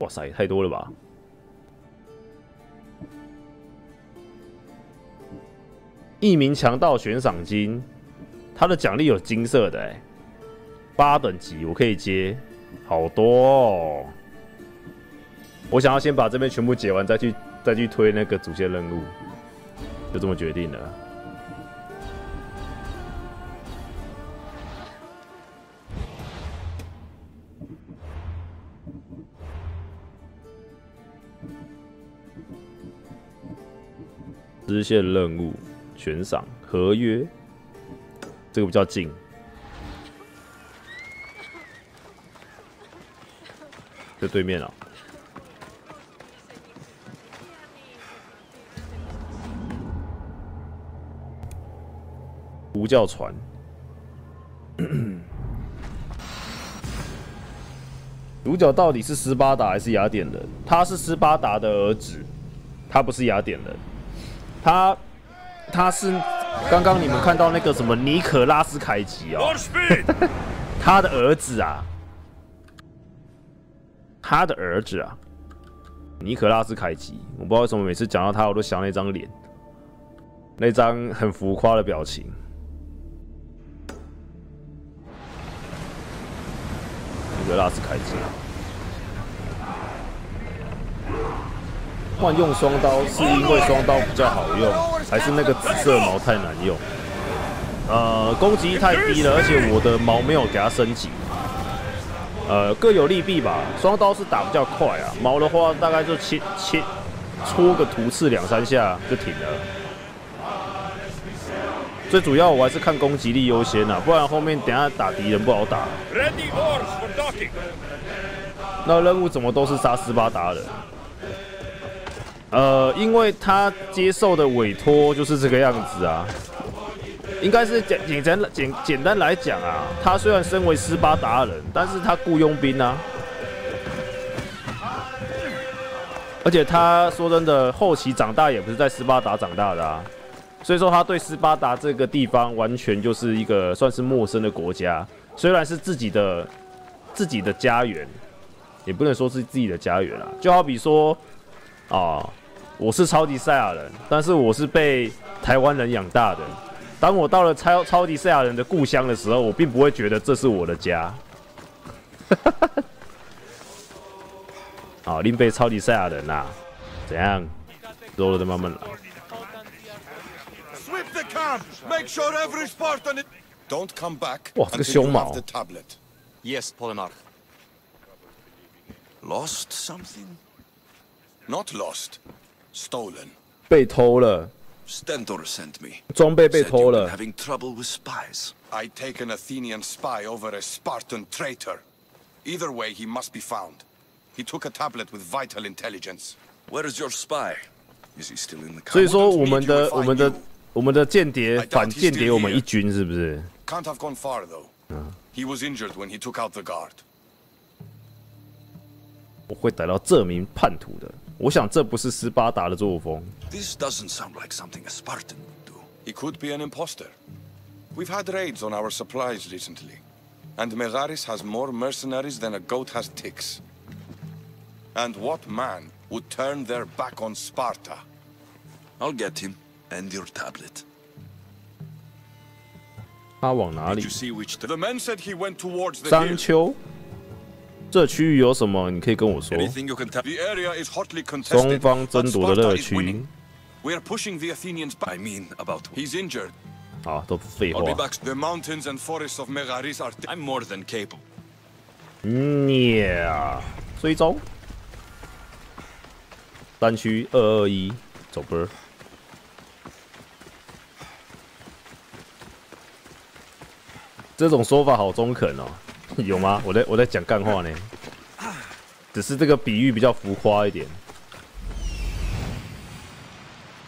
哇塞，太多了吧！一名强盗悬赏金，他的奖励有金色的哎，八等级我可以接，好多哦。我想要先把这边全部解完，再去再去推那个主线任务，就这么决定了。支线任务。悬赏合约，这个比较近。在对面啊，呼叫船。主角到底是斯巴达还是雅典人？他是斯巴达的儿子，他不是雅典人，他。他是刚刚你们看到那个什么尼可拉斯凯奇哦，他的儿子啊，他的儿子啊，尼可拉斯凯奇，我不知道为什么每次讲到他，我都想那张脸，那张很浮夸的表情。尼可拉斯凯奇，换用双刀是因为双刀比较好用。还是那个紫色毛太难用，呃，攻击力太低了，而且我的毛没有给它升级，呃，各有利弊吧。双刀是打比较快啊，毛的话大概就切切戳个图刺两三下就停了。最主要我还是看攻击力优先啊，不然后面等下打敌人不好打。那任务怎么都是杀斯巴达人？呃，因为他接受的委托就是这个样子啊，应该是简简单简简单来讲啊，他虽然身为斯巴达人，但是他雇佣兵啊，而且他说真的，后期长大也不是在斯巴达长大的啊，所以说他对斯巴达这个地方完全就是一个算是陌生的国家，虽然是自己的自己的家园，也不能说是自己的家园啊，就好比说啊。我是超级赛亚人，但是我是被台湾人养大的。当我到了超超级赛亚人的故乡的时候，我并不会觉得这是我的家。好，另被超级赛亚人呐，怎样？肉的慢慢来。哇，这个胸毛。Yes, Polemarch. Lost something? Not lost. Stolen. 被偷了。Stentor sent me. 装备被偷了。Having trouble with spies. I take an Athenian spy over a Spartan traitor. Either way, he must be found. He took a tablet with vital intelligence. Where is your spy? Is he still in the camp? 所以说，我们的我们的我们的间谍反间谍我们一军是不是？Can't have gone far though. He was injured when he took out the guard. 我会逮到这名叛徒的。我想这不是斯巴达的作风。This doesn't sound like something a Spartan would do. He could be an impostor. We've had raids on our supplies recently, and Megaris has more mercenaries than a goat has ticks. And what man would turn their back on Sparta? I'll get him and your tablet. 他往哪里？商丘。 这区域有什么？你可以跟我说。双方争夺的乐趣。好，都废话。嗯追踪。单区二二一，走波。这种说法好中肯哦。有吗？我在我在讲干话呢，只是这个比喻比较浮夸一点，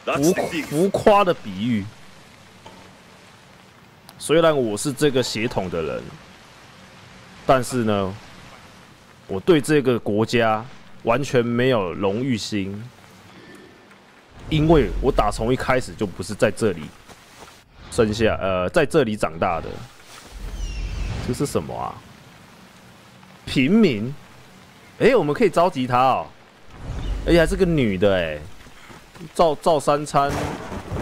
浮浮夸的比喻。虽然我是这个血统的人，但是呢，我对这个国家完全没有荣誉心，因为我打从一开始就不是在这里生下，呃，在这里长大的。这是什么啊？平民，哎、我们可以召集她哦，而且还是个女的哎，照照三餐，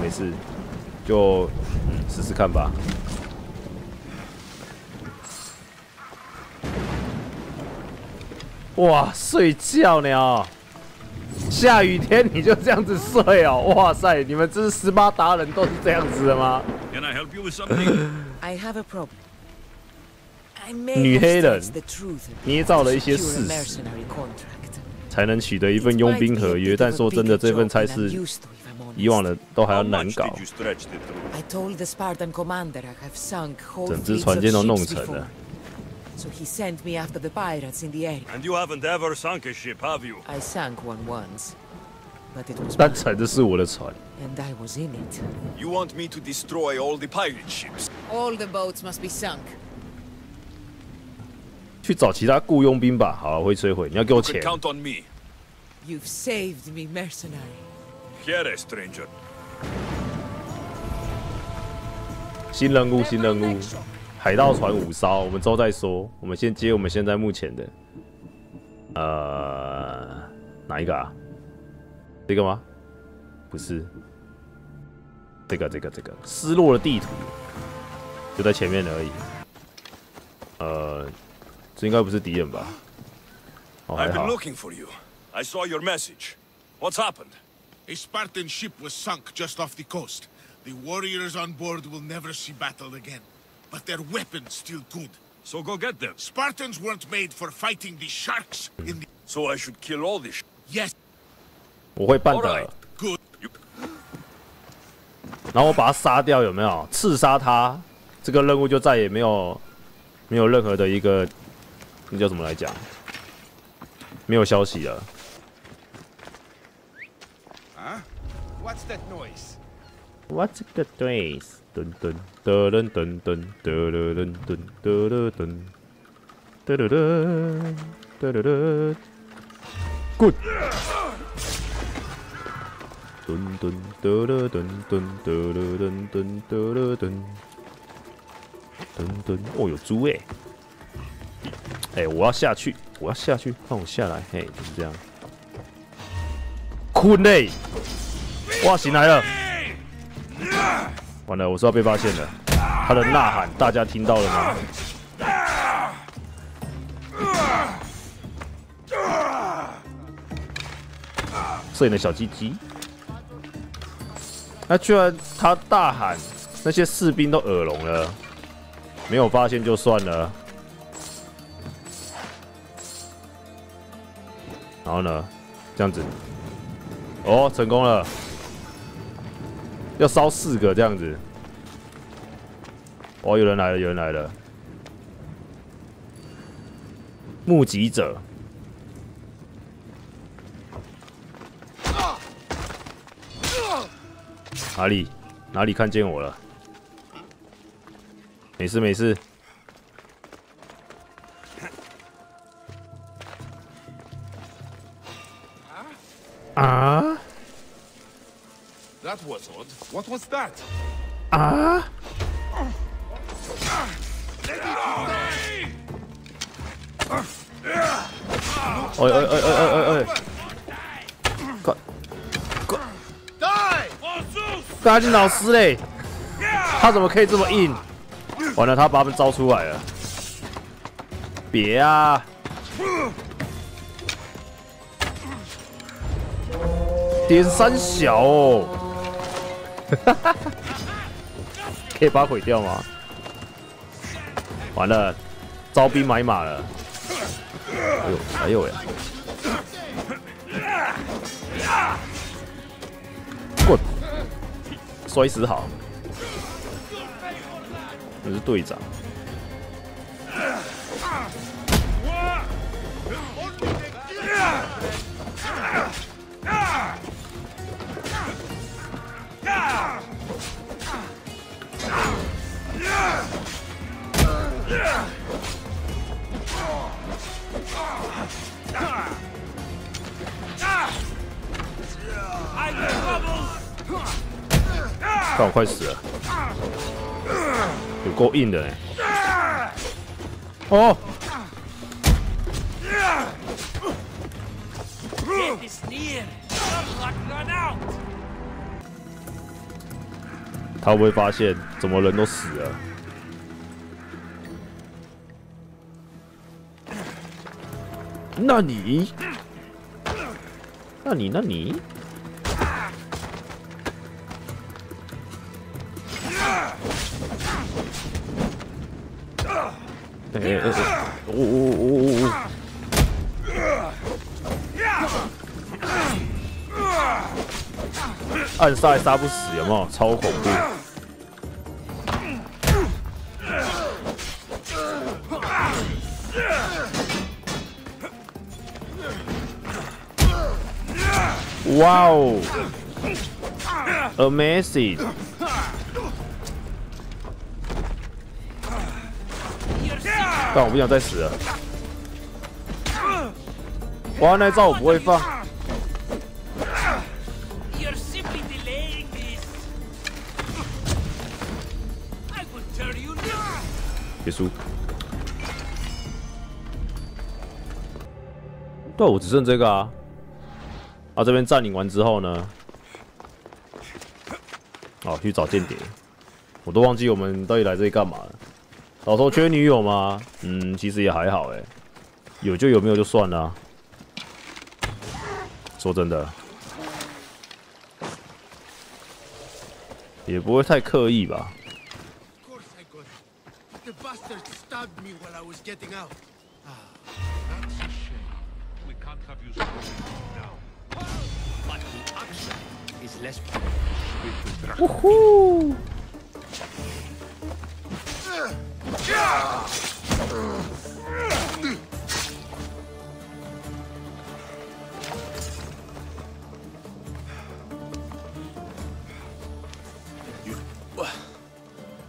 没事，就嗯试试看吧。哇，睡觉呢哦！下雨天你就这样子睡哦？哇塞，你们这是十八达人都是这样子的吗？Can I help you with something? I have a problem. 女黑人捏造了一些事实，才能取得一份佣兵合约。但说真的，这份差事.以往的都还要难搞 did。you stretch the truth? I told the Spartan commander I have sunk whole 整只船舰都弄 ships 沉了。So he sent me after the pirates in the area. And you haven't ever sunk a ship, have you? I sank one once, but it was 但沉的是我的船，and I was in it. You want me to destroy all the pirate ships? All the boats must be sunk. 去找其他雇佣兵吧。好、我会摧毁，你要给我钱。count on me. You've saved me, mercenary. Here, stranger. 新任务，新任务，海盗船五艘，我们之后再说。我们先接我们现在目前的，呃，哪一个啊？这个吗？不是，这个，这个，这个失落的地图就在前面而已。呃，这应该不是敌人吧？哦，还 I've 好 been。looking for you. I saw your message. What's happened? A Spartan ship was sunk just off the coast. The warriors on board will never see battle again. But their weapons still good. So go get them. Spartans weren't made for fighting the sharks in the... So I should kill all the sh- Yes, 我会办 All 的 right.。 good. 然后我把他杀掉，有没有？刺杀他，这个任务就再也没有没有任何的一个 那叫怎么来讲？没有消息了。What's that noise? What's the noise? 噔噔噔噔噔噔噔噔噔噔噔噔噔噔噔噔 Good。噔噔噔噔噔噔噔噔噔噔噔噔噔，哦，有猪哎！哎，我要下去，我要下去，放我下来，嘿，就是这样。困嘞！哇，醒来了！完了，我是要被发现了。他的呐喊，大家听到了吗？摄影的小鸡鸡，那居然他大喊，那些士兵都耳聋了，没有发现就算了。然后呢，这样子，哦，成功了。要烧四个这样子。哦，有人来了，有人来了。目击者，哪里哪里看见我了？没事没事。啊 That was odd. What was that? 啊！哎哎哎哎哎哎！快快 Die! 赶紧老师嘞！他怎么可以这么硬？完了，他把他们招出来了。别啊！点三小哦，可以把它毁掉吗？完了，招兵买马了。哎呦，哎呦呀！滚！摔死好。你是队长。看我快死了，有够硬的呢。哦.他会不会发现怎么人都死了？那你，那你，那你，哎哎哎，哦哦哦哦哦！暗杀还杀不死，有没有？超恐怖！哇哦，amazing！但我不想再死了。哇，那招我不会放。别输。对，我只剩这个啊。啊，这边占领完之后呢？哦，去找间谍。我都忘记我们到底来这里干嘛了。老头缺女友吗？嗯，其实也还好哎，有就有，没有就算了。说真的，也不会太刻意吧。But the action is less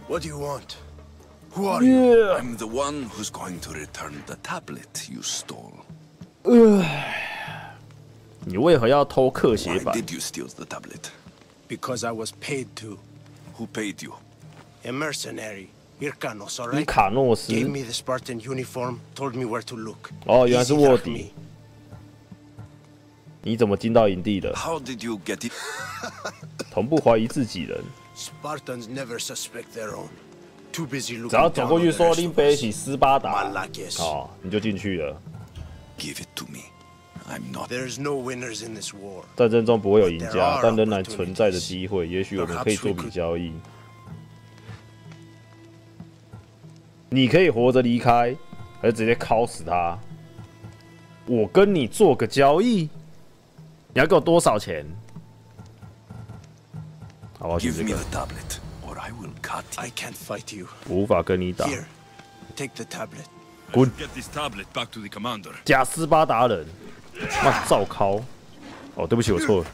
What do you want? Who are you? I'm the one who's going to return the tablet you stole. 你为何要偷刻写 Why？did you steal the tablet? because I was paid to. Who paid you? A mercenary, Irkanos, all 伊 right? 卡诺斯 Gave me the Spartan uniform, told me where to look. 哦，原来是卧底。你怎么进到营地的？How did you get it? 同步怀疑自己人，Spartans never suspect their own. Too busy looking 只要走过去说拎背起斯巴达哦，你就进去了。Give it to me. 战争中不会有赢家但仍然存在着机会。也许我们可以做笔交易。你可以活着离开，还是直接敲死他？我跟你做个交易，你要给我多少钱？好，我要选这个 the。tablet, or I will cut you. I can't fight you. 我无法跟你打。Here, take the tablet. I should get this tablet back to the commander. 假斯巴达人，那照敲。哦，对不起，我错了。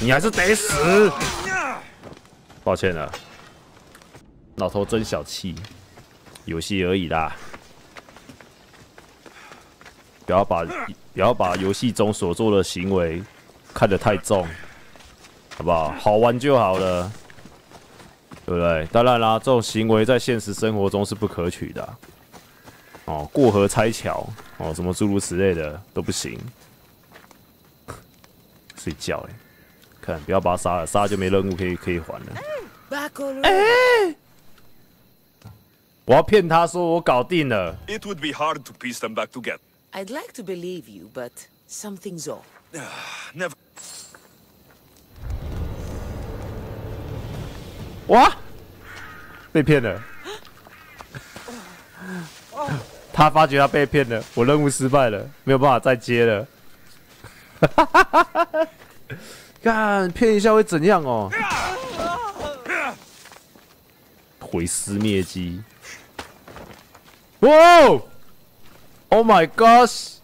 你还是得死。抱歉了，老头真小气，游戏而已啦。不要把不要把游戏中所做的行为看得太重，好不好？好玩就好了，对不对？当然啦，这种行为在现实生活中是不可取的、哦，过河拆桥，哦，什么诸如此类的都不行。睡觉哎，看不要把他杀了，杀了就没任务可以可以还了。我要骗他说我搞定了，It would be hard to piece them back together. I'd like to believe you, but something's off. Never. 哇，被骗了。他发觉他被骗了，我任务失败了，没有办法再接了。看骗一下会怎样哦？毁尸灭迹！哇！Oh my gosh！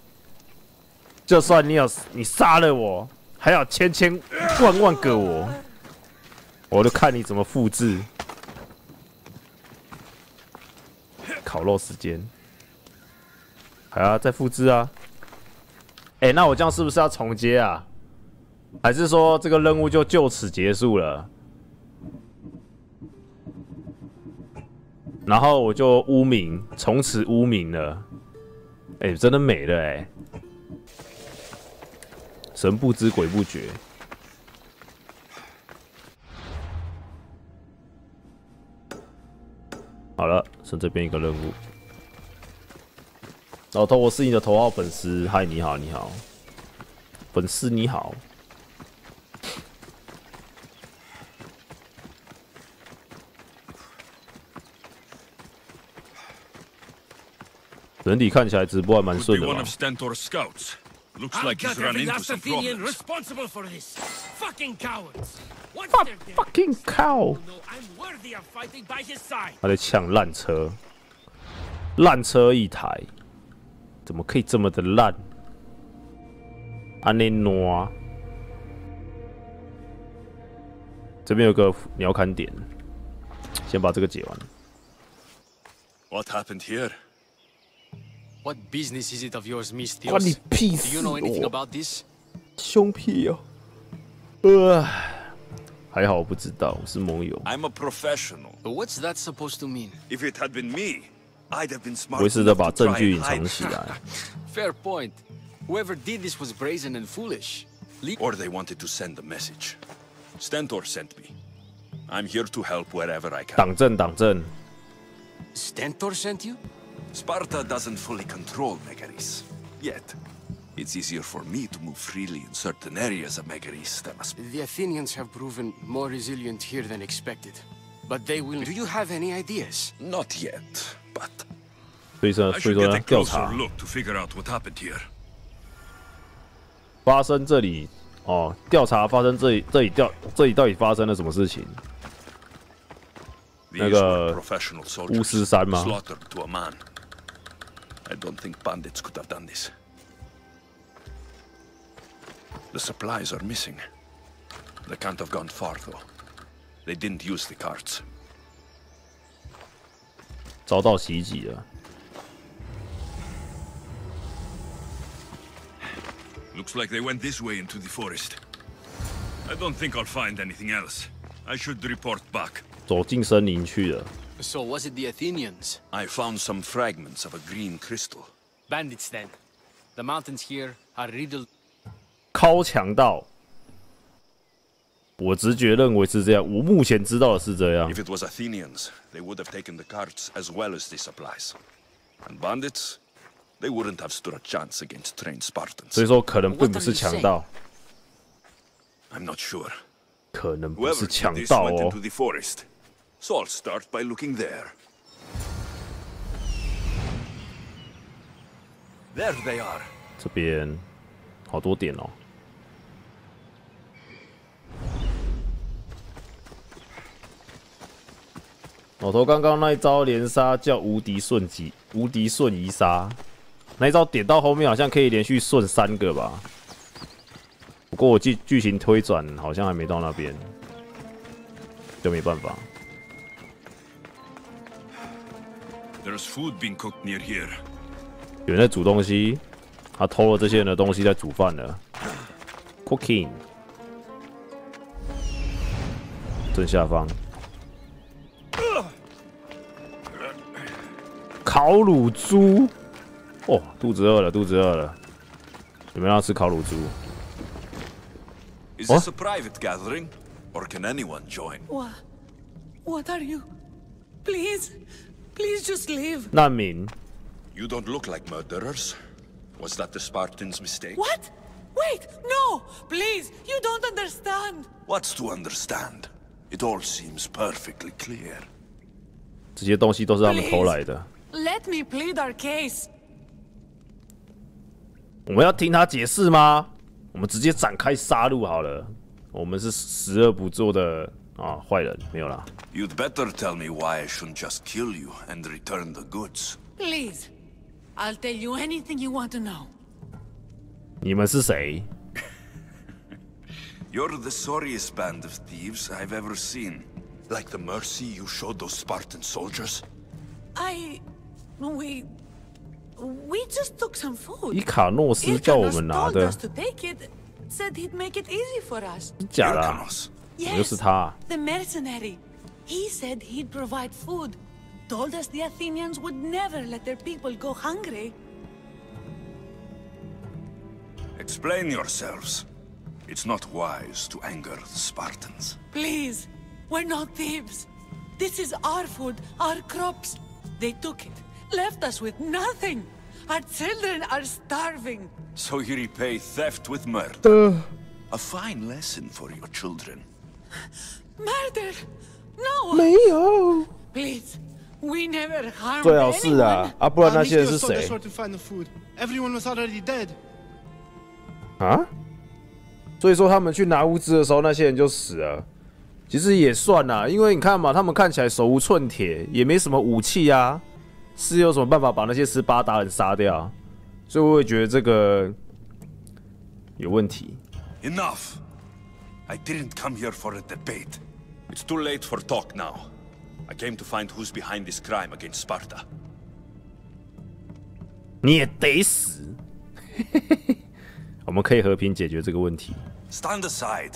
就算你有你杀了我，还有千千万万个我，我就看你怎么复制。烤肉时间，还要再复制啊？哎、那我这样是不是要重接啊？还是说这个任务就就此结束了？然后我就污名，从此污名了。哎、真的没了哎、神不知鬼不觉。好了，剩这边一个任务。老头，我是你的头号粉丝。嗨，你好，你好，粉丝你好。整体看起来直播还蛮顺的. Looks like he's run every into last some Athenian problems. responsible for this. Fucking cowards. They're dead, fucking cow！I'm worthy of fighting by his side. 他在抢烂车，烂车一台，怎么可以这么的烂？安内诺，这边有个鸟瞰点，先把这个解完。What happened here? What business is it of yours, Miss 关你?屁 Do 事 you know anything 哦！about this? 凶屁哦！呃，还好我不知道，我是盟友，I'm a professional. But what's that supposed to mean? If it had been me, I'd have been smart 我会试着 enough 把 to 证 try 据 and 隐藏 hide 起来。 Fair point. Whoever did this was brazen and foolish. Le- Or they wanted to send a message. Stentor sent me. I'm here to help wherever I can. 党政党政， Stentor sent you? Sparta doesn't fully control Megaris. Yet. It's easier for me to move freely in certain areas of Megaris than a sp- The Athenians have proven more resilient here than expected. But they will. Do you have any ideas? Not yet, but 所以说 I 所以 should 说 get 呢 a 调 closer 查 look to figure out what happened here. 发生这里哦，调查发生这里这里调这里到底发生了什么事情？ these 那 were 个 professional 巫师 soldiers 山吗？ slaughtered to a man. I don't think bandits could have done this. The supplies are missing. They can't have gone far, though. They didn't use the carts. 遭到袭击了。 Looks like they went this way into the forest. I don't think I'll find anything else. I should report back. 走进森林去了。 So was it the Athenians? I found some fragments of a green crystal. Bandits then. The mountains here are riddled. 超强盗， 我直觉认为是这样。我目前知道的是这样 If。it was Athenians, they would have taken the carts as well as the supplies. And bandits, they wouldn't have stood a chance against trained Spartans. 所以说可能并不是强盗，I'm not sure. 可能不 Whoever 是 did 强 this 盗 went 哦 into。the forest. So I'll start by looking there. There they are. 这边好多点哦。老头刚刚那一招连杀叫无敌瞬击，无敌瞬移杀，那一招点到后面好像可以连续瞬三个吧。不过我剧剧情推转好像还没到那边，就没办法。There's food being cooked near here. 有人在煮东西，他偷了这些人的东西在煮饭了。Cooking，正下方，烤乳猪。哦，肚子饿了，肚子饿了。有没有要吃烤乳猪？Is this a private gathering? Or can anyone join? What? What are you? Please, please just leave. 难民，You don't look like murderers. Was that the Spartans' mistake? What? Wait, no! Please, you don't understand. What's to understand? It all seems perfectly clear. 这些东西都是他们偷来的。Let me plead our case. 我们要听他解释吗？我们直接展开杀戮好了。我们是十恶不作的啊坏人，没有啦。 You'd better tell me why I shouldn't just kill you and return the goods. Please, I'll tell you anything you want to know. 你们是谁？ You're the sorriest band of thieves I've ever seen. Like the mercy you showed those Spartan soldiers. I. We. We just took some food. 伊卡诺斯叫我 Ilkanos 们拿 told 的 us，to take it, said he'd make it easy for us. 假的、啊， Hyrcanos. 怎么又是他？ The mercenary. He said he'd provide food. Told us the Athenians would never let their people go hungry. Explain yourselves. It's not wise to anger the Spartans. Please, we're not thieves. This is our food, our crops. They took it, Left us with nothing. Our children are starving. So you repay theft with murder. A fine lesson for your children. Murder? No. 没有，Please, we never harmed 最好是啊 anyone. 啊，不然那些人是谁 so desperate to find the food. Everyone was already dead. 啊？所以说他们去拿物资的时候，那些人就死了。其实也算啦，因为你看嘛，他们看起来手无寸铁，也没什么武器啊，是有什么办法把那些斯巴达人杀掉？所以我也觉得这个有问题。Enough! I didn't come here for a debate. It's too late for talk now. I came to find who's behind this crime against Sparta. 你也得死。我们可以和平解决这个问题。Stand aside.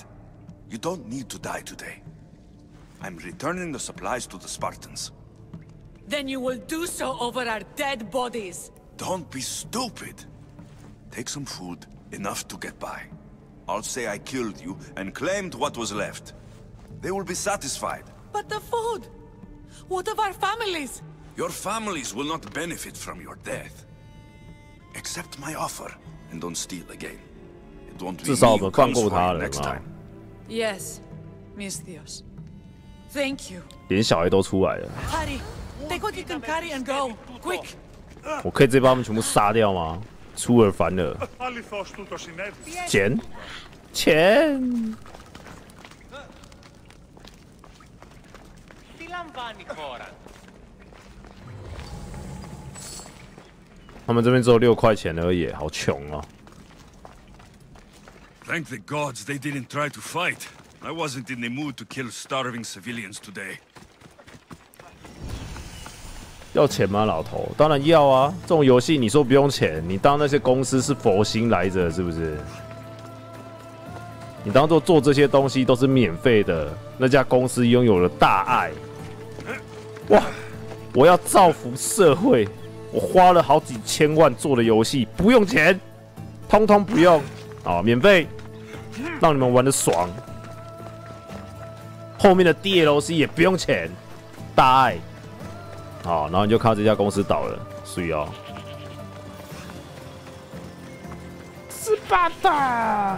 You don't need to die today. I'm returning the supplies to the Spartans. Then you will do so over our dead bodies. Don't be stupid. Take some food, enough to get by. I'll say I killed you and claimed what was left. They will be satisfied. But the food? What of our families? Your families will not benefit from your death. Accept my offer and don't steal again. It won't be 至少我 me who 们放 comes 过 for 他 you 了 next 嘛 time.， Yes, Misthios. Thank you. 连小孩都出来了。 Hurry, 我可以直接把他们全部杀掉吗？出尔反尔，钱钱。他们这边只有六块钱而已，好穷啊！Thank the gods they didn't try to fight. I wasn't in the mood to kill starving civilians today. 要钱吗，老头？当然要啊！这种游戏你说不用钱，你当那些公司是佛心来着，是不是？你当做做这些东西都是免费的，那家公司拥有了大爱。哇！我要造福社会，我花了好几千万做的游戏，不用钱，通通不用啊，免费，让你们玩的爽。后面的 DLC 也不用钱，大爱。好，然后你就看到这家公司倒了，所以哦，斯巴达，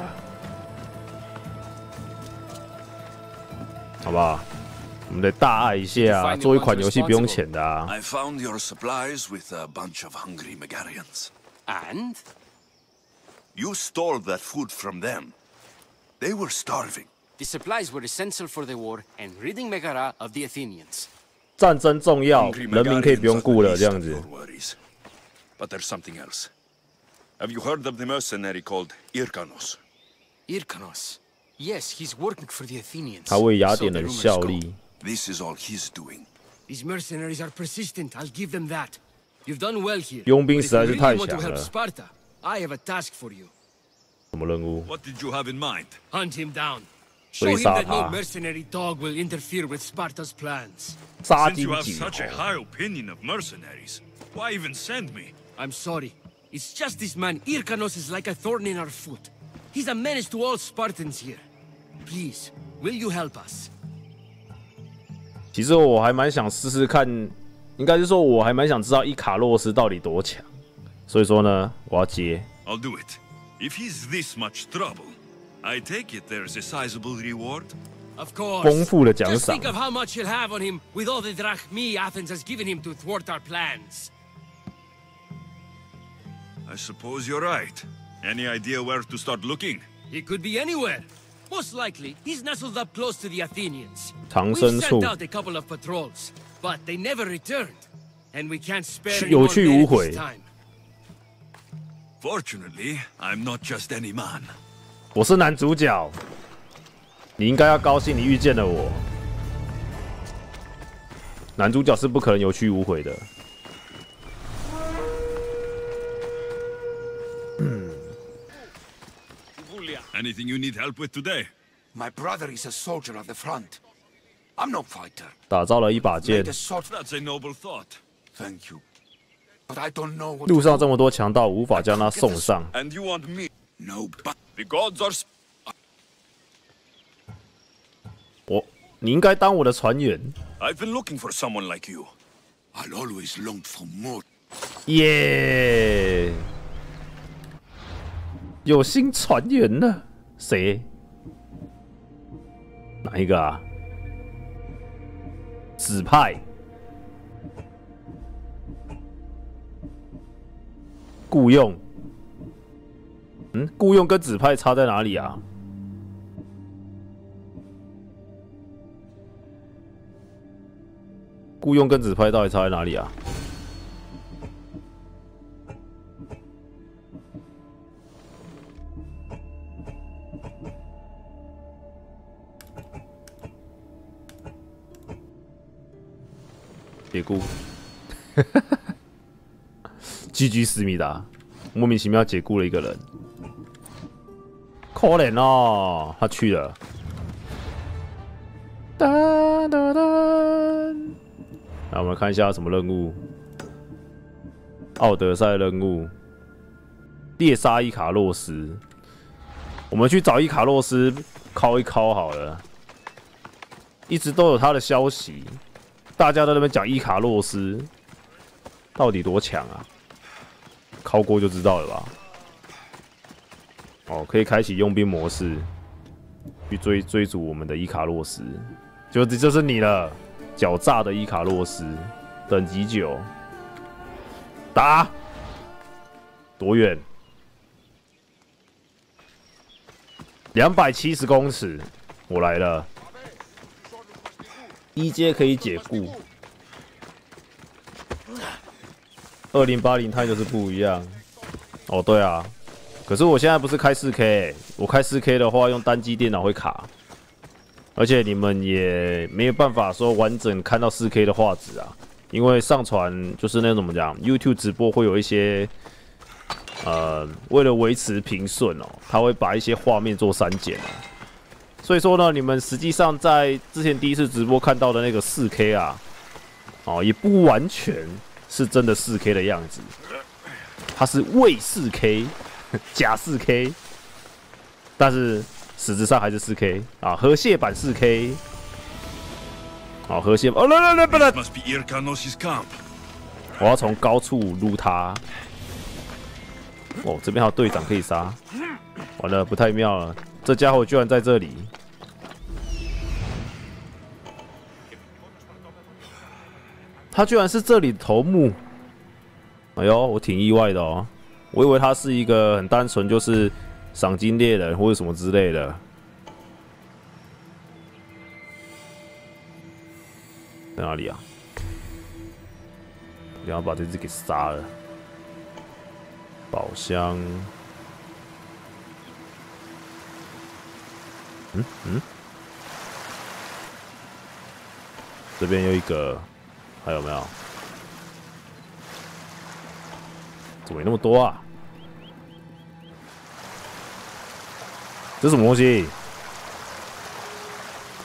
好不好？我们得大爱一下啊，做一款游戏不用钱的啊。I found your supplies with a bunch of hungry Megarians. And? You stole that food from them. They were starving. The supplies were essential for the war and ridding Megara of the Athenians. 战争重要，人民可以不用顾了，这样子 your。worries. But there's something else. Have you heard of the mercenary called Irkanos? Irkanos. Yes, he's working for the Athenians. 他为雅典人效力。This is all he's doing. These mercenaries are persistent, I'll give them that. You've done well here. 佣兵实在是太强了。I have a task for you. 什么任务？What did you have in mind? Hunt him down. 追 Show him 杀 that no 他， mercenary dog will interfere with Sparta's plans. 杀 Since 鸡 you have 儆 such a 猴。 high opinion of mercenaries, why even send me? I'm sorry. It's just this man, Irkanos, is like a thorn in our foot. He's a menace to all Spartans here. Please, will you help us? 其实我还蛮想试试看，应该是说我还蛮想知道伊卡洛斯到底多强。所以说呢，我要接。 I'll do it. If he's this much trouble, I take it there's a sizable reward? Of course. 丰富的奖 Just 赏 think of how much you'll have on him with all the drachmi Athens has given him to thwart our plans. I suppose you're right. Any idea where to start looking? He could be anywhere. Most likely, he's nestled up close to the Athenians. 藏 We've 身处 sent out a couple of patrols, but they never returned. And we can't spare 去 any 有 more 去 men 无 at 回 this。time. Fortunately, I'm not just any man. 我是男主角，你应该要高兴，你遇见了我。男主角是不可能有去无回的。Anything you need help with today? My brother is a soldier of the front. I'm no fighter. 打造了一把剑 That's a noble thought. Thank you. But I don't know 路上这么多强盗，无法将他送上。And you want me? No, but The gods are. 我，你应该当我的船员。I've been looking for someone like you. I'll always long for more. 耶、有新船员了，谁？哪一个啊？指派。雇佣。嗯，雇佣跟指派差在哪里啊？雇佣跟指派到底差在哪里啊？解雇，GG 思密达莫名其妙解雇了一个人，可怜哦，他去了。哒哒哒。来，我们看一下什么任务。奥德赛任务，猎杀伊卡洛斯。我们去找伊卡洛斯敲一敲好了。一直都有他的消息，大家都在那边讲伊卡洛斯到底多强啊？敲过就知道了吧？哦，可以开启佣兵模式，去追追逐我们的伊卡洛斯，就这就是你了，狡诈的伊卡洛斯，等级九，打，多远？两百七十公尺，我来了。一阶可以解雇，二零八零它就是不一样。哦，对啊，可是我现在不是开四 K，我开四 K 的话用单机电脑会卡，而且你们也没有办法说完整看到四 K 的画质啊，因为上传就是那种怎么讲，YouTube 直播会有一些，呃，为了维持平顺哦，它会把一些画面做删减啊。所以说呢，你们实际上在之前第一次直播看到的那个四 K 啊，哦，也不完全是真的四 K 的样子，它是伪四 K，假四 K，但是实质上还是四 K 啊，河蟹版四 K，好，河蟹哦，来来来，不来.我要从高处撸他。哦，这边还有队长可以杀，完了，不太妙了，这家伙居然在这里。他居然是这里的头目，哎呦，我挺意外的哦，我以为他是一个很单纯，就是赏金猎人或者什么之类的。在哪里啊？你要把这只给杀了。宝箱，嗯嗯，这边有一个，还有没有？怎么有那么多啊？这什么东西？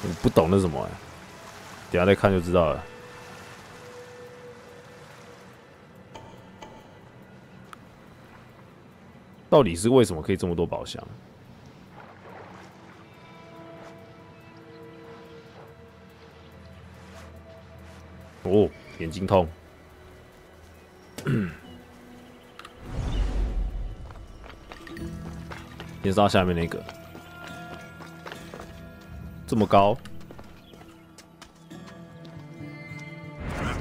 我不懂那什么、欸，等下再看就知道了。到底是为什么可以这么多宝箱？哦，眼睛痛。先杀下面那个，这么高。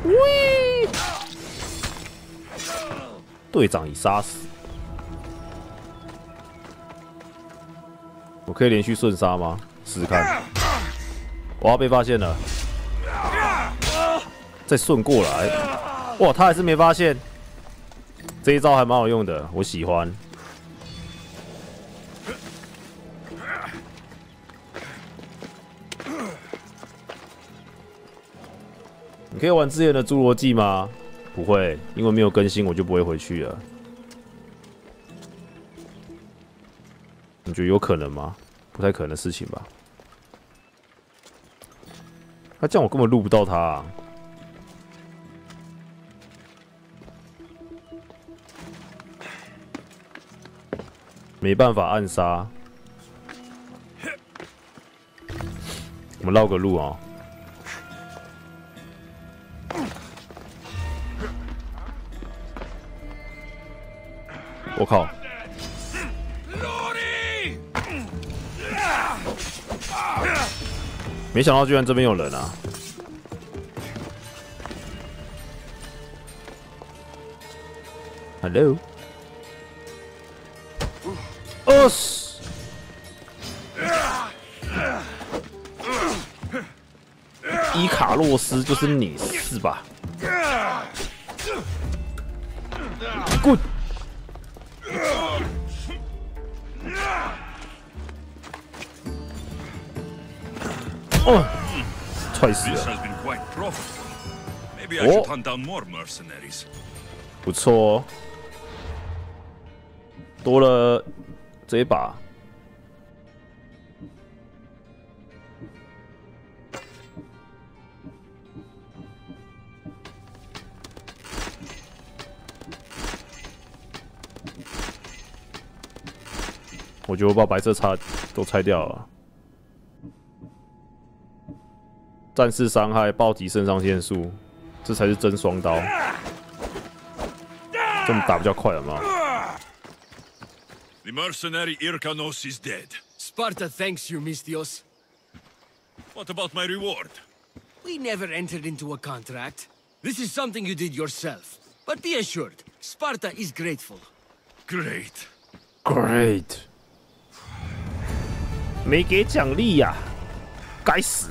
喂！队长已杀死。我可以连续顺杀吗？试试看。我要被发现了，再顺过来。哇，他还是没发现。这一招还蛮好用的，我喜欢。可以玩之前的侏罗纪吗？不会，因为没有更新，我就不会回去了。你觉得有可能吗？不太可能的事情吧。他这样我根本录不到他、啊。没办法暗杀。我们绕个路啊、我靠！没想到居然这边有人啊！Hello，哦嘶！伊卡洛斯就是你是吧？Good。Hunt down more mercenaries. 不错哦，多了这一把。我觉得我把白色叉都拆掉了。战士伤害暴击肾上腺素，这才是真双刀。这么打比较快了吗？ The mercenary Irkanos is dead. Sparta thanks you, Mystios. What about my reward? We never entered into a contract. This is something you did yourself. But be assured, Sparta is grateful. Great. Great，没给奖励呀，该死！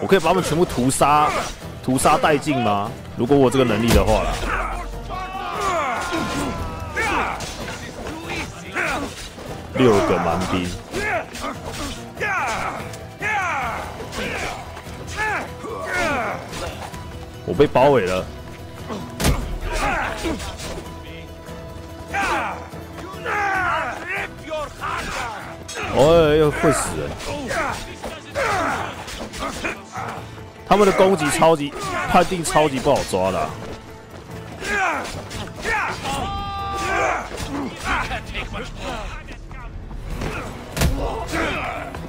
我可以把他们全部屠杀，屠杀殆尽吗？如果我这个能力的话啦。六个蛮兵，我被包围了。哦，又会死人。他们的攻击超级判定超级不好抓的啊、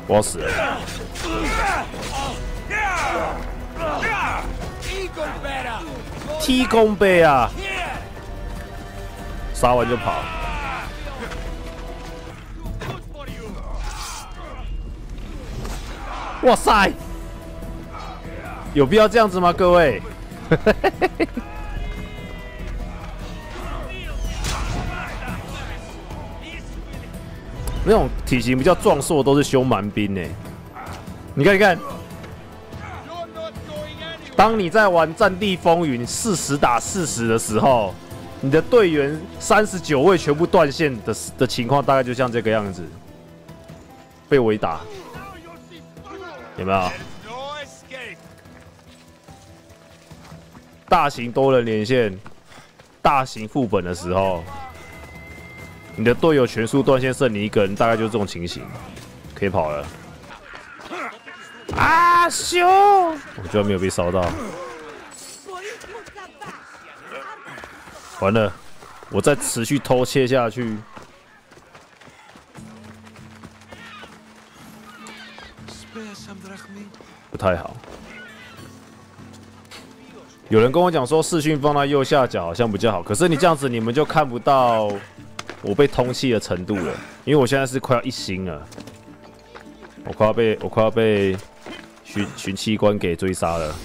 我死了。踢弓背啊！杀完就跑。哇塞！有必要这样子吗，各位？那种体型比较壮硕都是凶蛮兵呢。你看，你看，当你在玩《战地风云》四十打四十的时候，你的队员三十九位全部断线的的情况，大概就像这个样子，被围打，有没有？大型多人连线、大型副本的时候，你的队友全数断线，剩你一个人，大概就是这种情形，可以跑了。啊，修！我居然没有被烧到，完了，我再持续偷切下去，不太好。有人跟我讲说视讯放在右下角好像比较好，可是你这样子你们就看不到我被通气的程度了，因为我现在是快要一星了，我快要被我快要被巡巡器官给追杀了。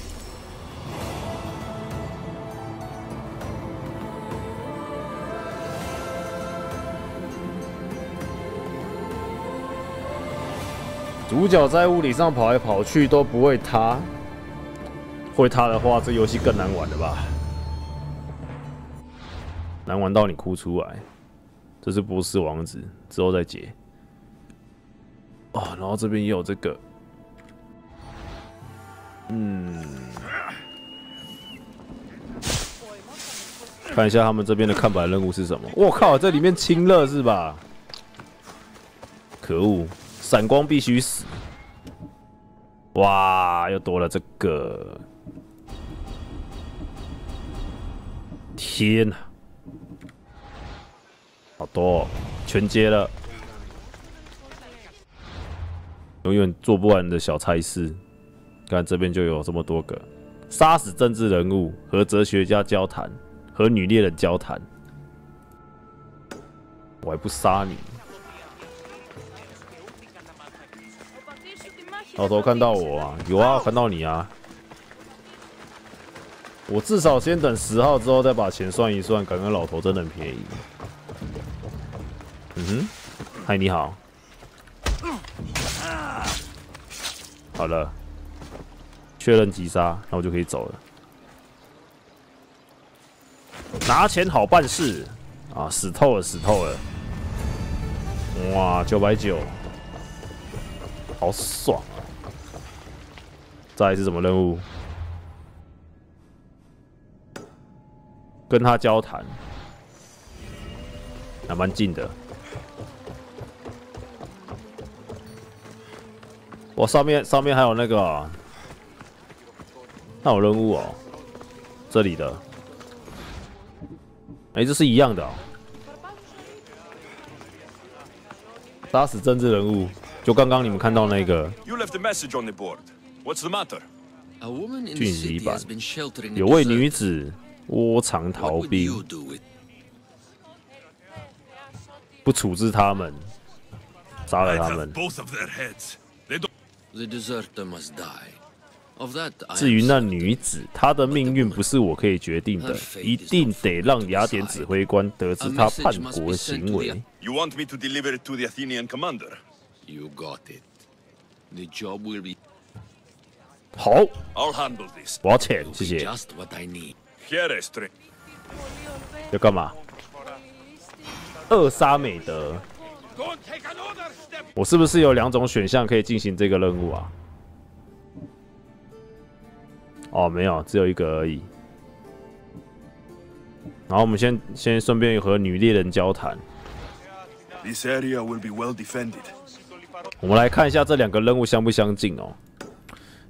主角在屋顶上跑来跑去都不会塌，会他的话，这游戏更难玩了吧？难玩到你哭出来。这是波斯王子，之后再解。哦，然后这边也有这个，嗯，看一下他们这边的看板任务是什么。我靠，这里面清热是吧？可恶，闪光必须死。哇，又多了这个！天哪，好多、哦，全接了。永远做不完的小差事。看这边就有这么多个：杀死政治人物，和哲学家交谈，和女猎人交谈。我还不杀你！老头看到我啊，有啊，看到你啊。我至少先等十号之后再把钱算一算，感觉老头真的很便宜。嗯哼，嗨，你好。好了，确认击杀，那我就可以走了。拿钱好办事啊！死透了，死透了！哇，九百九，好爽啊！再是什么任务？跟他交谈，还蛮近的。我上面上面还有那个，那有任务哦，这里的，哎，这是一样的哦。杀死政治人物，就刚刚你们看到那个。俊集版，有位女子窝藏逃兵，不处置他们，杀了他们。至于那女子，她的命运不是我可以决定的，一定得让雅典指挥官得知她叛国行为。You want me to deliver it to the Athenian commander? You got it. The job will be 好，I'll handle this. 我要钱，谢谢。要干嘛？扼杀美德。我是不是有两种选项可以进行这个任务啊？哦，没有，只有一个而已。然后我们先先顺便和女猎人交谈。This area will be well defended. 我们来看一下这两个任务相不相近哦。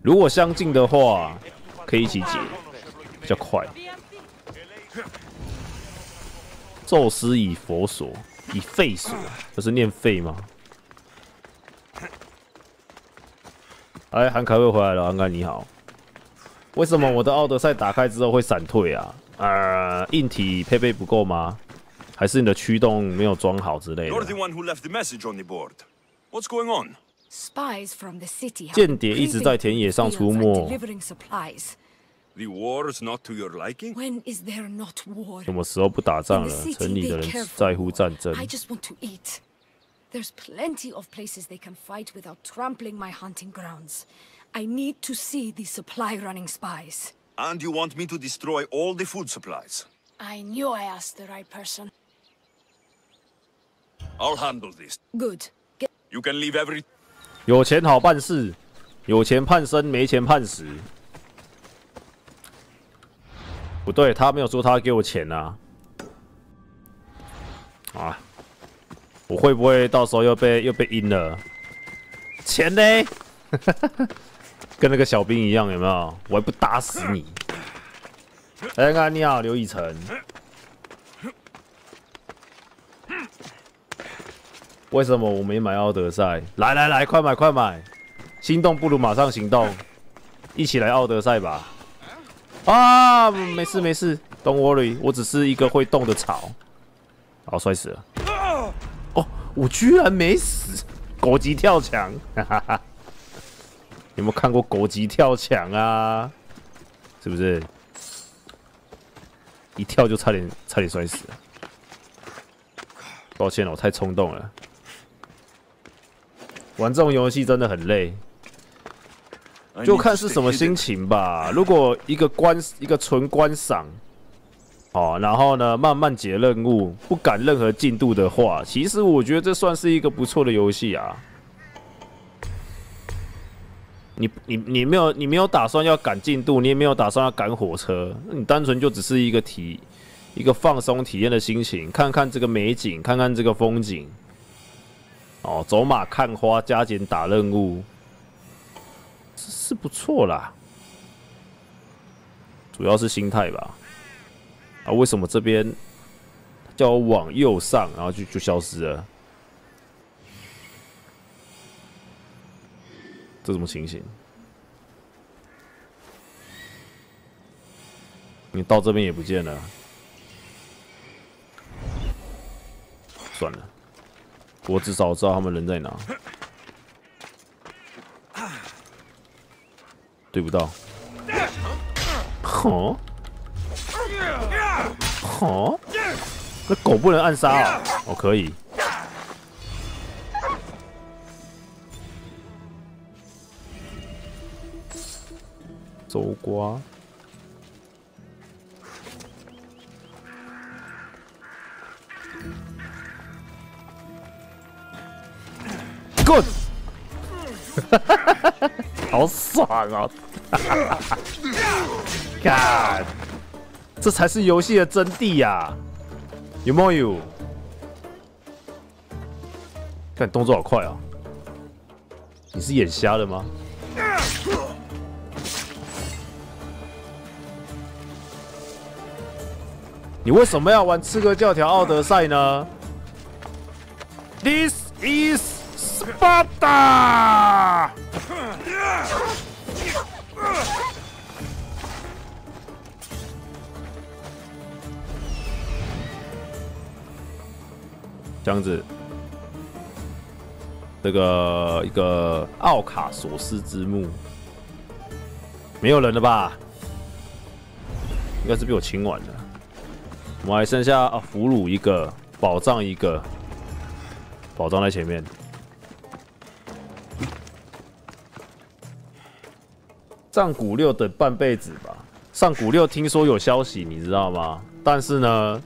如果相近的话，可以一起解，比较快。宙斯以佛所，以废所，这是念废吗？哎，韩凯瑞回来了，韩哥你好。为什么我的奥德赛打开之后会闪退啊？呃，硬体配备不够吗？还是你的驱动没有装好之类的？间谍一直在田野上出没，The war's not to your liking? When is there not war? 什么时候不打仗 In the 了？ city, 城里的 they 人 care for 在乎战争。 I just want to eat. There's plenty of places they can fight without trampling my hunting grounds. I need to see the supply running spies. And you want me to destroy all the food supplies? I knew I asked the right person. I'll handle this. Good. Get You can leave every 有钱好办事，有钱判生，没钱判死。 不对，他没有说他给我钱啊。啊，我会不会到时候又被又被阴了？钱呢？跟那个小兵一样，有没有？我还不打死你！哎，看你好，刘以晨。为什么我没买奥德赛？来来来，快买快买！心动不如马上行动，一起来奥德赛吧！啊，没事没事，Don't worry，我只是一个会动的草。好，摔死了！哦，我居然没死，狗急跳墙！哈哈哈！有没有看过狗急跳墙啊？是不是？一跳就差点差点摔死了。抱歉了，我太冲动了。玩这种游戏真的很累，就看是什么心情吧。如果一个观一个纯观赏，哦，然后呢慢慢解任务，不赶任何进度的话，其实我觉得这算是一个不错的游戏啊。你你你没有你没有打算要赶进度，你也没有打算要赶火车，你单纯就只是一个体一个放松体验的心情，看看这个美景，看看这个风景。哦，走马看花，加减打任务是不错啦，主要是心态吧。啊，为什么这边叫我往右上，然后就就消失了？这什么情形？你到这边也不见了，算了，我至少知道他们人在哪。对不到，吼，吼，那狗不能暗杀啊！哦，可以。周瓜。Good，好爽啊！看，这才是游戏的真谛呀！有没有？看动作好快啊！你是眼瞎了吗？你为什么要玩《刺客教条：奥德赛》呢？This is Sparta！这样子，这个一个奥卡索斯之墓，没有人了吧？应该是被我清完了。我们还剩下，俘虏一个，宝藏一个，宝藏在前面。上古六等半辈子吧。上古六听说有消息，你知道吗？但是呢，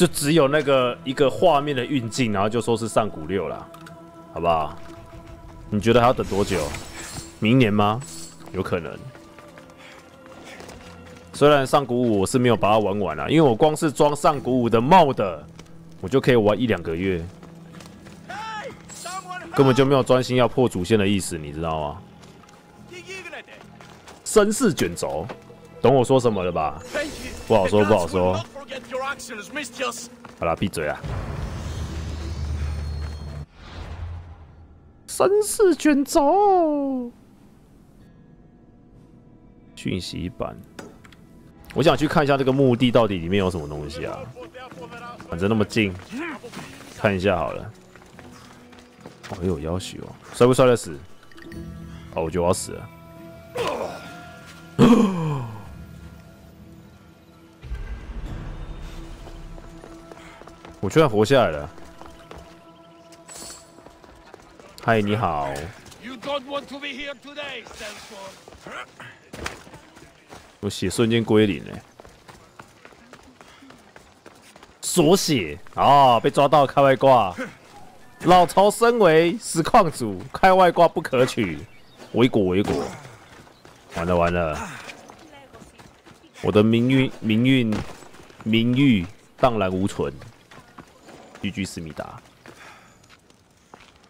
就只有那个一个画面的运镜，然后就说是上古六了，好不好？你觉得还要等多久？明年吗？有可能。虽然上古五我是没有把它玩完啊，因为我光是装上古五的帽的我就可以玩一两个月，根本就没有专心要破主线的意思，你知道吗？绅士卷轴，懂我说什么了吧？不好说，不好说。好了，闭嘴啊！绅士卷轴，讯息版。我想去看一下这个墓地到底里面有什么东西啊？反正那么近，看一下好了。哦，有要求哦，摔不摔得死？哦，我觉得我要死了。我居然活下来了！嗨，你好。我血瞬间归零哎！锁血啊！被抓到开外挂，老巢身为实况组，开外挂不可取，为果为果，完了完了！我的命运命运名誉荡然无存。居居思密达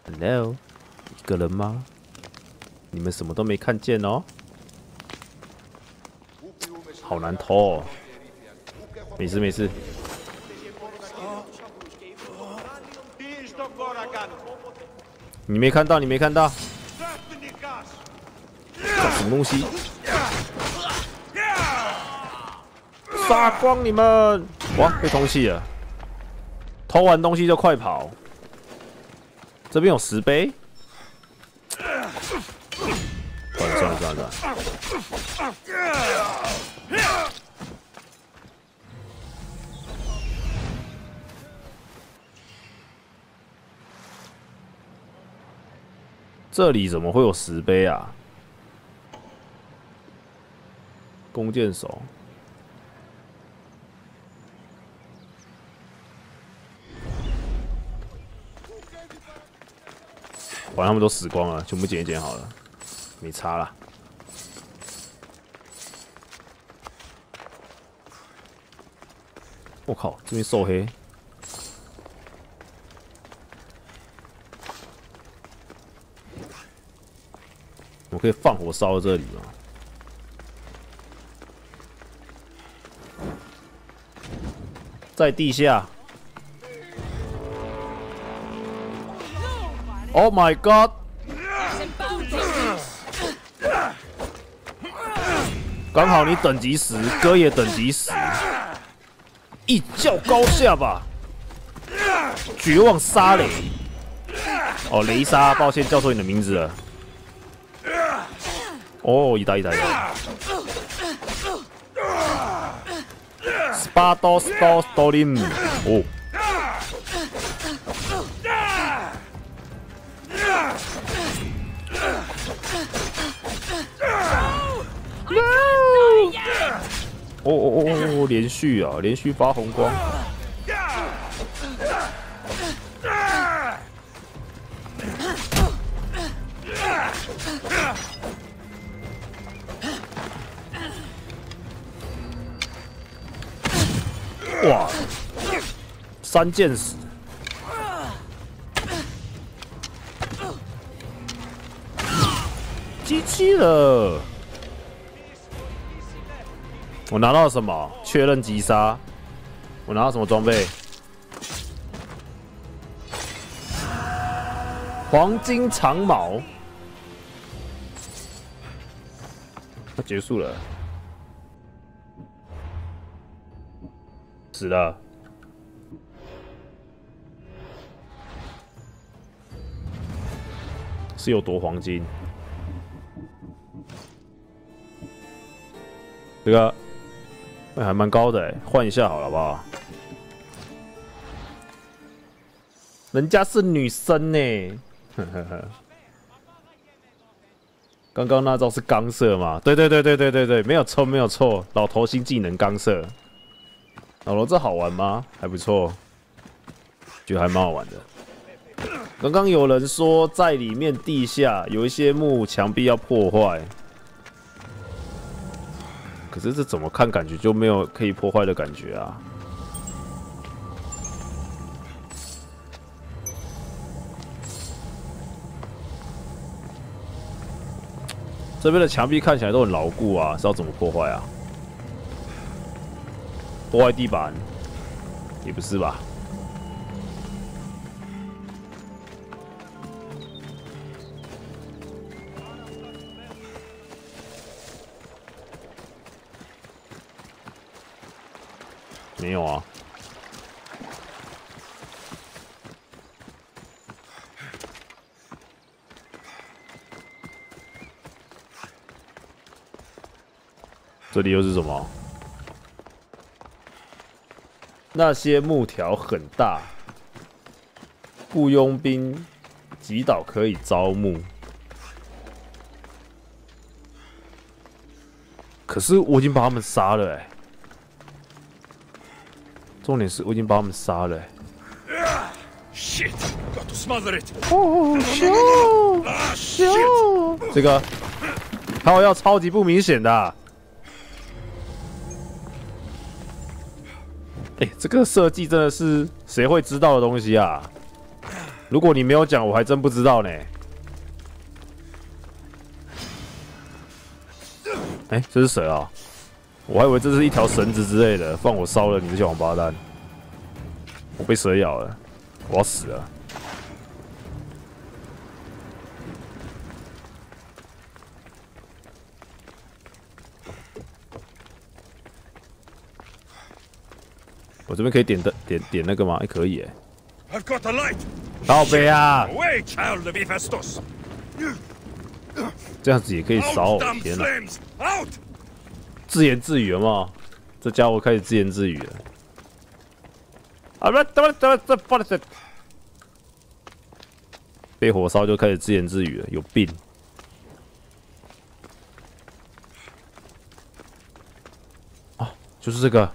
，Hello，一个人吗？你们什么都没看见哦。好难偷哦！没事没事。你没看到，你没看到。什么东西？杀光你们！哇，被通气了。偷完东西就快跑。这边有石碑。算了算了算了算了。这里怎么会有石碑啊？弓箭手，把他们都死光了，全部捡一捡好了，没差了。我靠，这边受黑。我可以放火烧这里吗？在地下。Oh my god！刚好你等级十，哥也等级十，一较高下吧！绝望杀雷！哦，雷杀，抱歉叫错你的名字了。哦，一打一打一。Spa to sparring，哦。连续啊，连续发红光。哇！三件死。机器了。我拿到了什么？确认击杀。我拿到什么装备？黄金长矛。它结束了。死了。是有多黄金？这个。哎，还蛮高的哎，换一下好了，好不好？人家是女生呢，呵呵呵。刚刚那招是钢射嘛？对对对对对对对，没有错没有错，老头新技能钢射。老罗这好玩吗？还不错，觉得还蛮好玩的。刚刚有人说在里面地下有一些木墙壁要破坏。可是这怎么看感觉就没有可以破坏的感觉啊？这边的墙壁看起来都很牢固啊，是要怎么破坏啊？破坏地板？也不是吧？没有啊，这里又是什么？那些木条很大，雇佣兵击倒可以招募，可是我已经把他们杀了哎。重点是我已经把他们杀了。哦，这个，他要超级不明显的。哎，这个设计真的是谁会知道的东西啊？如果你没有讲，我还真不知道呢。哎，这是谁啊？我还以为这是一条绳子之类的，放我烧了你这些王八蛋！我被蛇咬了，我要死了！我这边可以点的点点那个吗？还可以哎。宝贝啊！这样子也可以烧！天哪！自言自语了吗？这家伙开始自言自语了。啊，被火烧就开始自言自语了，有病！啊，就是这个，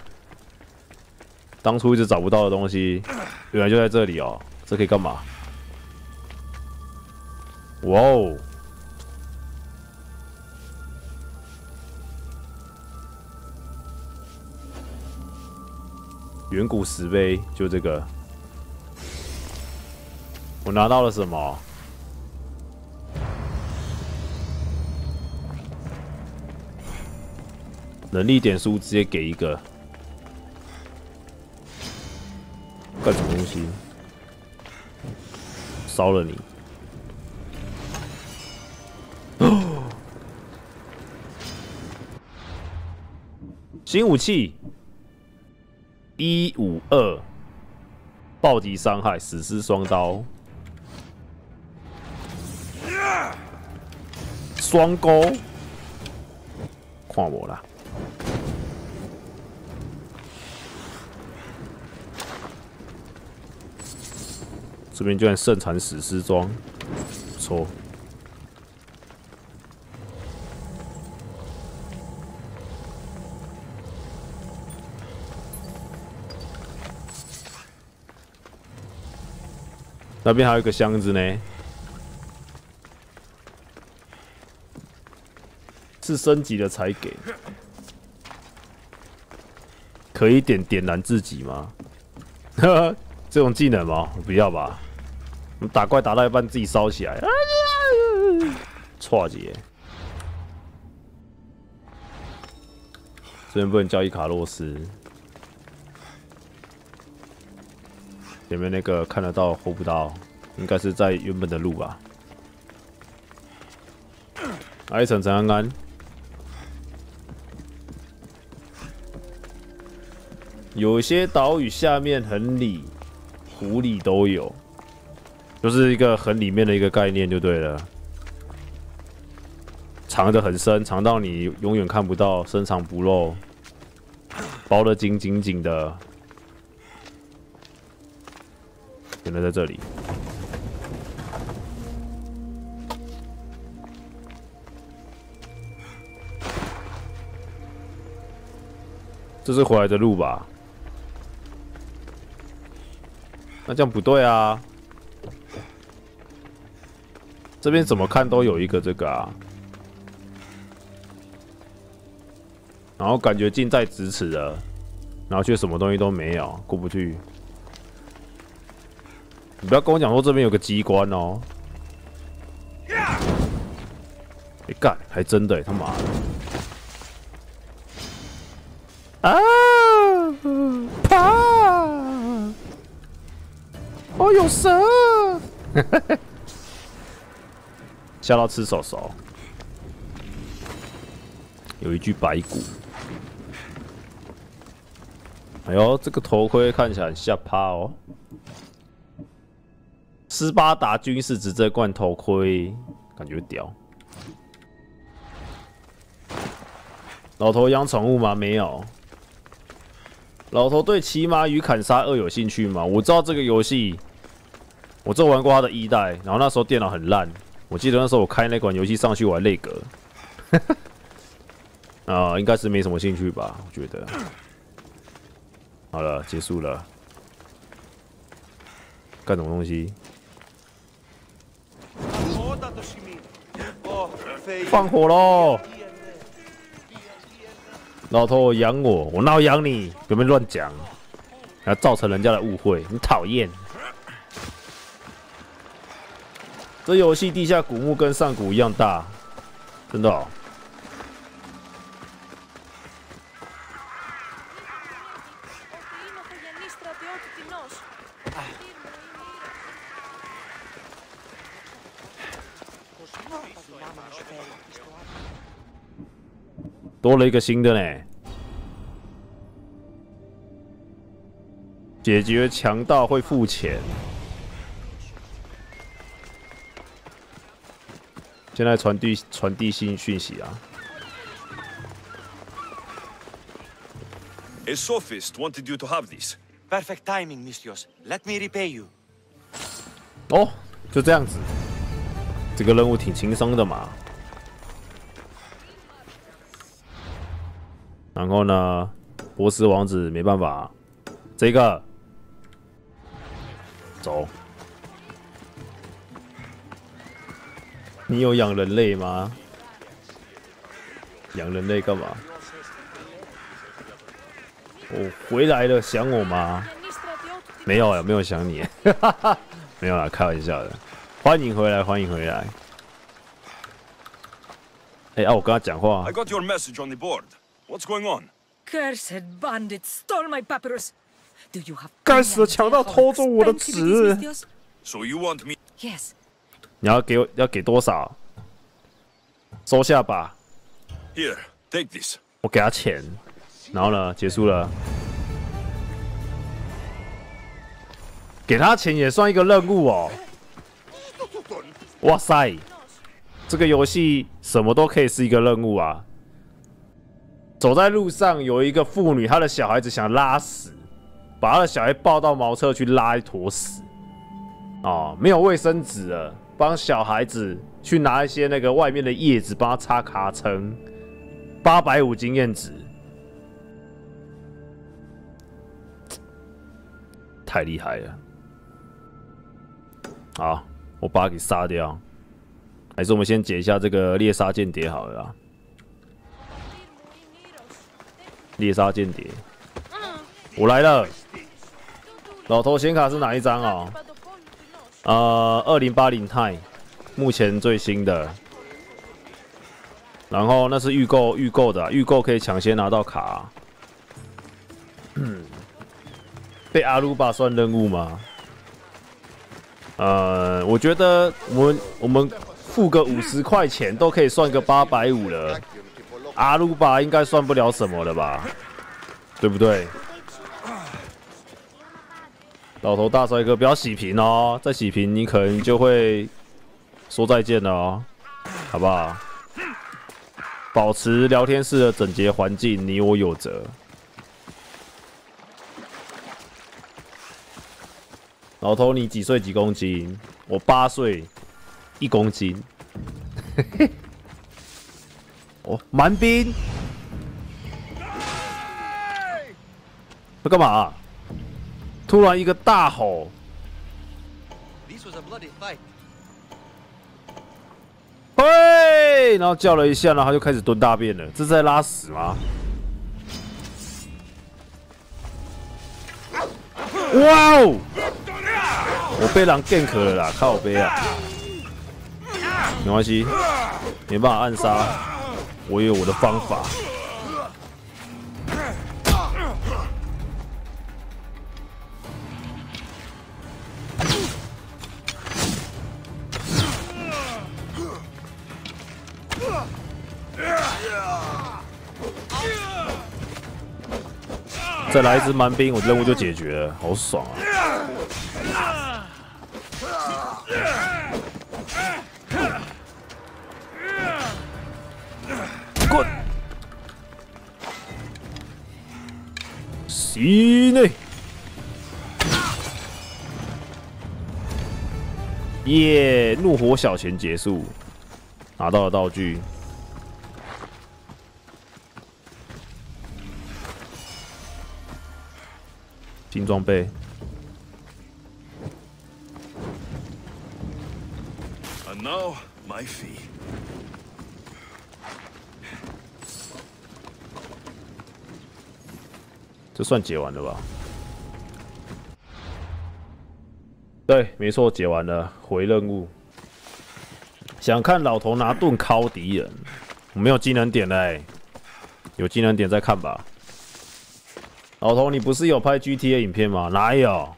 当初一直找不到的东西，原来就在这里哦。这可以干嘛？哇哦！远古石碑，就这个。我拿到了什么？能力点数直接给一个。干什么东西？烧了你！新武器一五二，暴击伤害，史诗双刀，双钩，看我啦！这边居然盛产史诗装，不错。那边还有一个箱子呢，是升级了才给，可以点点燃自己吗？这种技能吗？不要吧，打怪打到一半自己烧起来，错节。这边不能交易卡洛斯。前面那个看得到，hold 不到，应该是在原本的路吧。来一层陈安安，有些岛屿下面很里、湖里都有，就是一个很里面的一个概念就对了。藏得很深，藏到你永远看不到，深藏不露，包得紧紧紧的。原来在这里，这是回来的路吧？那这样不对啊！这边怎么看都有一个这个啊，然后感觉近在咫尺的，然后却什么东西都没有，过不去。你不要跟我讲说这边有个机关哦！你干，还真的他妈的！啊！怕！哦，有蛇！吓到吃手手。有一具白骨。哎呦，这个头盔看起来很吓怕哦。斯巴达军事执政冠头盔，感觉屌。老头养宠物吗？没有。老头对骑马与砍杀二有兴趣吗？我知道这个游戏，我这玩过他的一代，然后那时候电脑很烂，我记得那时候我开那款游戏上去玩内格。啊，应该是没什么兴趣吧？我觉得。好了，结束了。干什么东西？放火喽！老头养我，我闹养你，有没有乱讲？还造成人家的误会，你讨厌。这游戏地下古墓跟上古一样大，真的。多了一个新的呢，解决强盗会付钱。现在传递传递新讯息啊。A sophist wanted you to have this. Perfect timing, Mistios. Let me repay you. 哦，就这样子，这个任务挺轻松的嘛。然后呢，波斯王子没办法，这个走。你有养人类吗？养人类干嘛？我回来了，想我吗？没有啊，没有想你，没有啊，开玩笑的。欢迎回来，欢迎回来。哎啊，我跟他讲话。I got your message on the board. What's going on? Cursed bandits stole my papyrus. Do you have? 该死的强盗偷走我的纸。So you want me? Yes. 你要给我要给多少？收下吧。Here, take this. 我给他钱。然后呢，结束了。给他钱也算一个任务哦。哇塞，这个游戏什么都可以是一个任务啊！走在路上，有一个妇女，她的小孩子想拉屎，把她的小孩抱到茅厕去拉一坨屎。哦，没有卫生纸了，帮小孩子去拿一些那个外面的叶子，帮他擦卡层，八百五经验值，太厉害了。好，我把它给杀掉，还是我们先解一下这个猎杀间谍好了。猎杀间谍，我来了。老头显卡是哪一张啊？呃，二零八零钛，目前最新的。然后那是预购预购的，预购可以抢先拿到卡。被阿鲁巴算任务吗？呃，我觉得我们我们付个五十块钱都可以算个八百五了，阿鲁巴应该算不了什么了吧？对不对？老头大帅哥，不要洗屏哦！再洗屏，你可能就会说再见了哦，好不好？保持聊天室的整洁环境，你我有责。老头，你几岁几公斤？我八岁，一公斤。哦，蛮兵，要干嘛？突然一个大吼，嘿，然后叫了一下，然后他就开始蹲大便了。这是在拉屎吗？哇哦！我被狼 gank 了啦，靠我背啊！没关系，没办法暗杀，我有我的方法。再来一只蛮兵，我的任务就解决了，好爽啊！死内！耶！怒火小钳结束，拿到了道具。新装备。这算解完了吧？对，没错，解完了，回任务。想看老头拿盾敲敌人，我没有技能点嘞，有技能点再看吧。老头，你不是有拍 GTA 影片吗？哪有？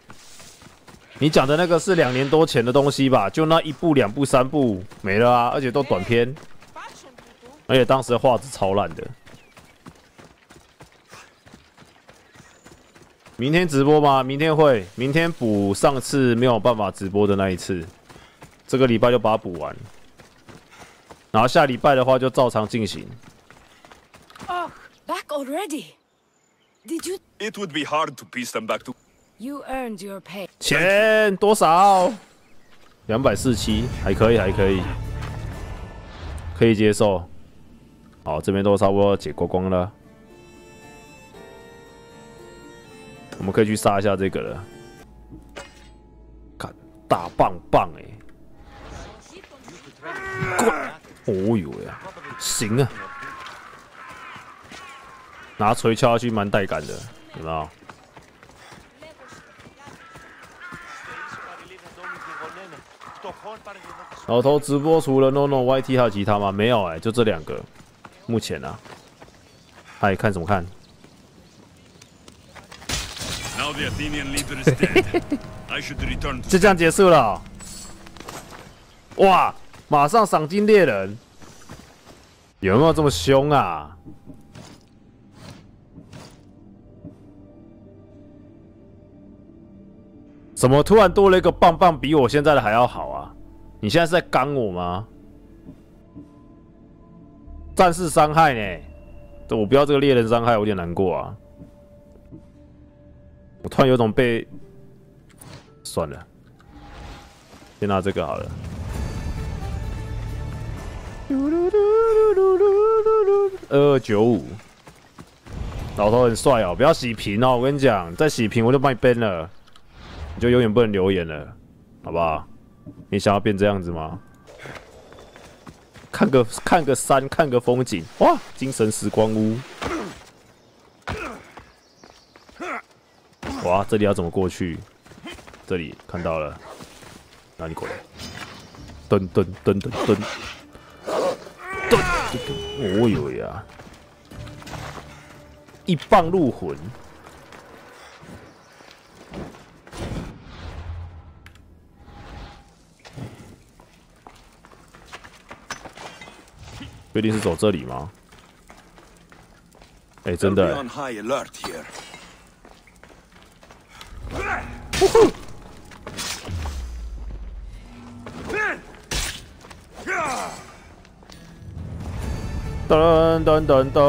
你讲的那个是两年多前的东西吧？就那一部、两部、三部没了啊，而且都短片，而且当时画质超烂的。明天直播吗？明天会，明天补上次没有办法直播的那一次，这个礼拜就把它补完，然后下礼拜的话就照常进行。Oh, back already. Did you? It would be hard to piece them back to. You earned your pay. 钱多少？两百四七，还可以，还可以，可以接受。好，这边都差不多解光光了，我们可以去杀一下这个了。看，大棒棒哎！滚！哦呦呀，行啊！拿锤敲下去蛮带感的，有没有？老头直播除了 No No YT 还有其他吗？没有哎，就这两个。目前啊，嗨，看什么看？就这样结束了。哇马上赏金猎人。有没有这么凶啊？怎么突然多了一个棒棒比我现在的还要好啊？你现在是在刚我吗？战士伤害呢？我不要这个猎人伤害我有点难过啊。突然有种被……算了，先拿这个好了。二二九五，老头很帅哦！不要洗屏哦，我跟你讲，再洗屏我就把你崩了，你就永远不能留言了，好不好？你想要变这样子吗？看个看个山，看个风景，哇！精神时光屋，哇！这里要怎么过去？这里看到了，哪里过来？噔噔噔噔噔。哦呦呀！一棒入魂，确定是走这里吗？哎，真的。噔噔噔噔，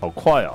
好快啊！